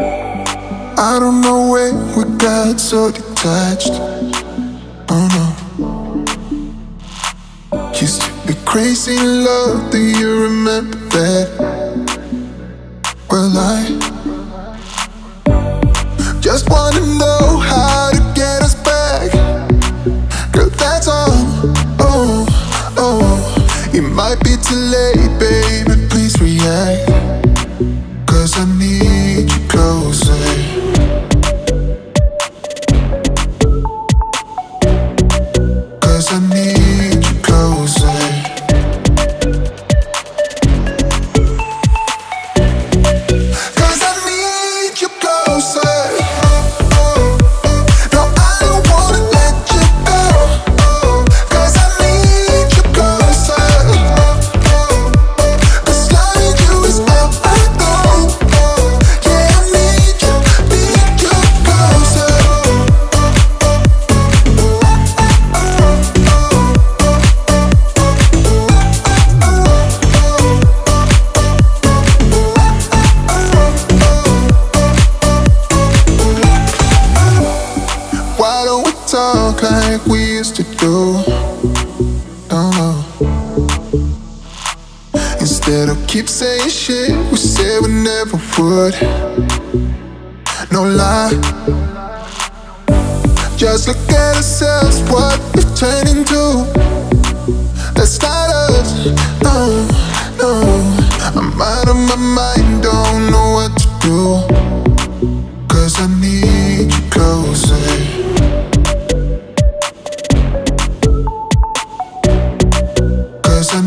I don't know when we got so detached. Oh no. Used to be crazy in love, do you remember that? Well, I just wanna know how to get us back. Girl, that's all. Oh, oh. It might be too late, baby, talk like we used to do? Instead of keep saying shit we said we never would. No lie. Just look at ourselves, what we've turned into. That's not us. No, no. I'm out of my mind, don't know what to do. Cause I need you closer. pasa